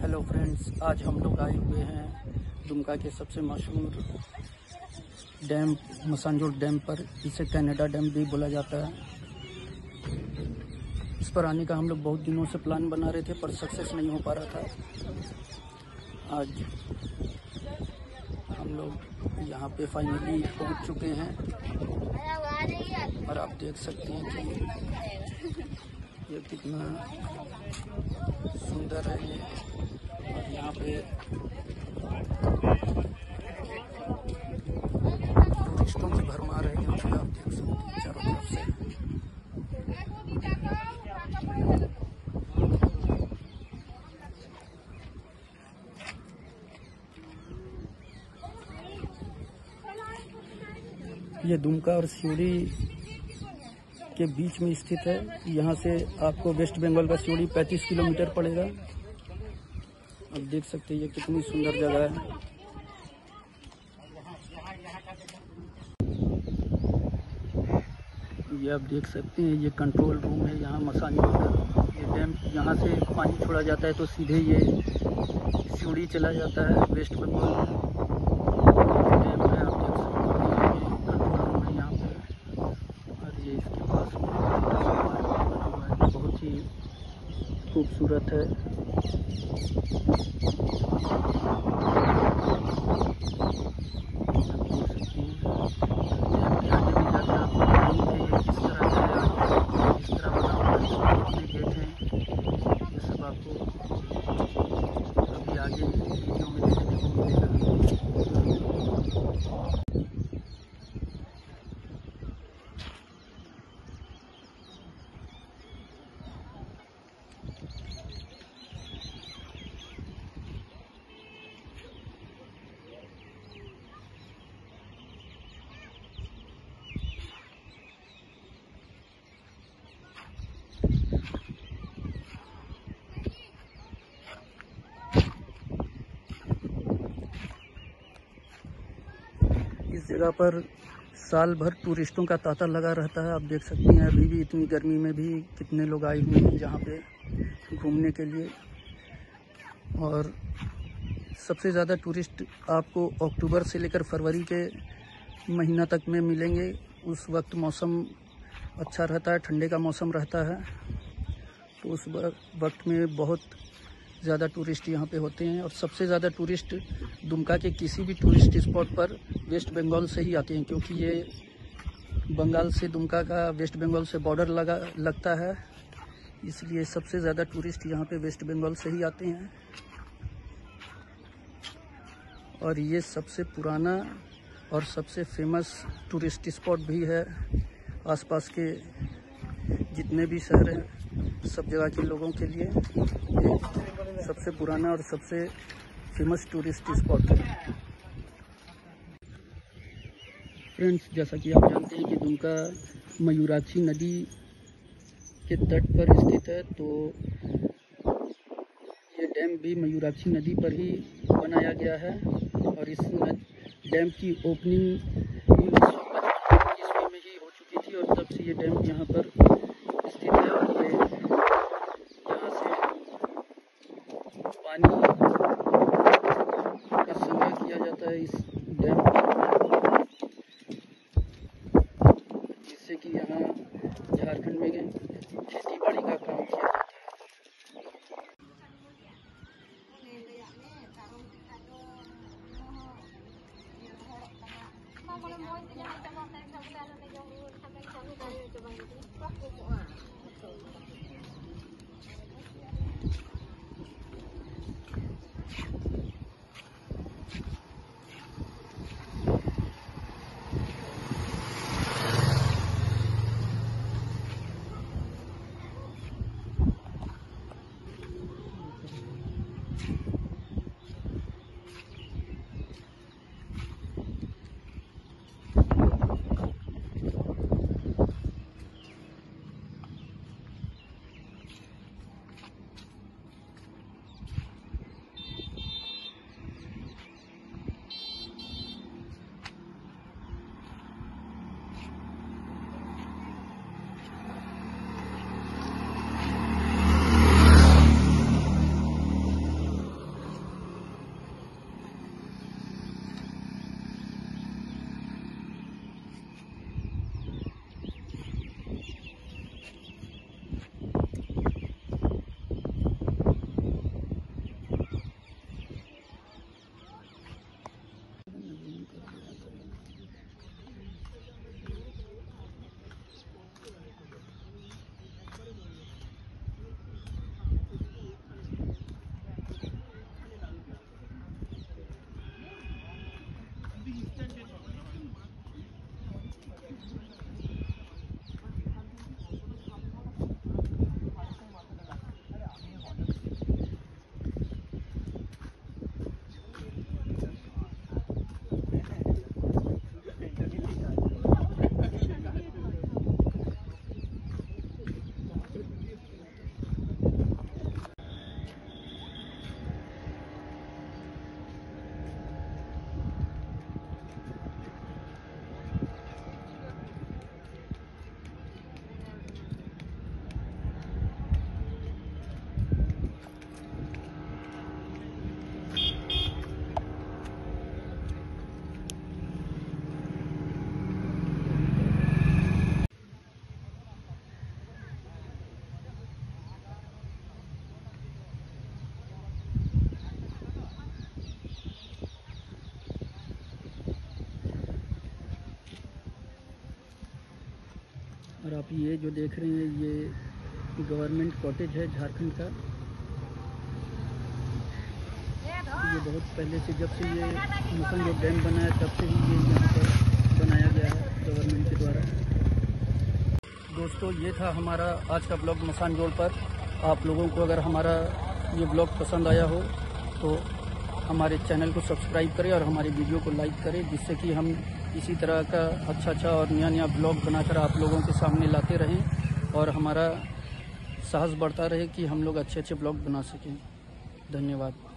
Hello friends आज हम लोग आए हुए हैं दुमका के सबसे मशहूर डैम, मसानजोर डैम पर इसे कनाडा डैम भी बोला जाता है। इस पर आने का हम लोग बहुत दिनों से प्लान बना रहे थे, पर सक्सेस नहीं हो पा रहा था। आज हम लोग यहाँ पे फाइनली पहुँच चुके हैं। और आप देख सकते हैं कि ये कितना सुंदर है ये। और यहाँ पे टूरिस्टों की भरमार है यहाँ पे आप देख सकते हैं चारों तरफ़ से। ये दुमका और सिवड़ी के बीच में स्थित है। यहाँ से आपको वेस्ट बंगाल का सिवड़ी 35 किलोमीटर पड़ेगा। आप देख सकते हैं ये कितनी सुंदर जगह है। ये आप देख सकते हैं, ये कंट्रोल रूम है, यहाँ मसानी ये डैम यहाँ से पानी छोड़ा जाता है तो सीधे ये सिवड़ी चला जाता है वेस्ट बंगाल में ये डैम है आप देख सकते हैं ये कंट्रोल रूम है यहाँ पे और ये इसके पास में बना हुआ है बहुत ही खूबसूरत है आप देख सकते हैं आगे आगे भी जाकर आपको दिखाएँगे कि ये किस तरह का है और किस तरह बना हुआ है इसमें कितने गेट हैं ये सब आपको अभी आगे वीडियो में देखने को मिलेगा इस जगह पर साल भर टूरिस्टों का तांता लगा रहता है। आप देख सकते हैं अभी भी इतनी गर्मी में भी कितने लोग आए हुए हैं यहाँ पे घूमने के लिए। और सबसे ज़्यादा टूरिस्ट आपको अक्टूबर से लेकर फरवरी के महीना तक में मिलेंगे। उस वक्त मौसम अच्छा रहता है, ठंडे का मौसम रहता है। तो उस वक्त में बहुत ज़्यादा टूरिस्ट यहाँ पे होते हैं और सबसे ज़्यादा टूरिस्ट दुमका के किसी भी टूरिस्ट स्पॉट पर वेस्ट बंगाल से ही आते हैं, क्योंकि ये बंगाल से दुमका का वेस्ट बंगाल से बॉर्डर लगा, लगता है। इसलिए सबसे ज़्यादा टूरिस्ट यहाँ पे वेस्ट बंगाल से ही आते हैं। और ये सबसे पुराना और सबसे फ़ेमस टूरिस्ट स्पॉट भी है आसपास के जितने भी शहर हैं, सब जगह के लोगों के लिए। सबसे पुराना और सबसे फ़ेमस टूरिस्ट स्पॉट है। फ्रेंड्स जैसा कि आप जानते हैं कि दुमका मयूराक्षी नदी के तट पर स्थित है तो ये डैम भी मयूराक्षी नदी पर ही बनाया गया है और इस डैम की ओपनिंग में ही हो चुकी थी और तब से ये डैम यहाँ पर उत्तराखंड में गए खेती बाड़ी का काम किया करते और आप ये जो देख रहे हैं, ये गवर्नमेंट कॉटेज है झारखंड का। ये बहुत पहले से जब से ये मसन जो डैम बना है तब से ही ये यहाँ पर बनाया गया है गवर्नमेंट के द्वारा। दोस्तों, ये था हमारा आज का ब्लॉग मसान जोड़ पर। आप लोगों को अगर हमारा ये ब्लॉग पसंद आया हो तो हमारे चैनल को सब्सक्राइब करें और हमारे वीडियो को लाइक करें, जिससे कि हम इसी तरह का अच्छा अच्छा और नया नया ब्लॉग बनाकर आप लोगों के सामने लाते रहें और हमारा साहस बढ़ता रहे कि हम लोग अच्छे अच्छे ब्लॉग बना सकें। धन्यवाद।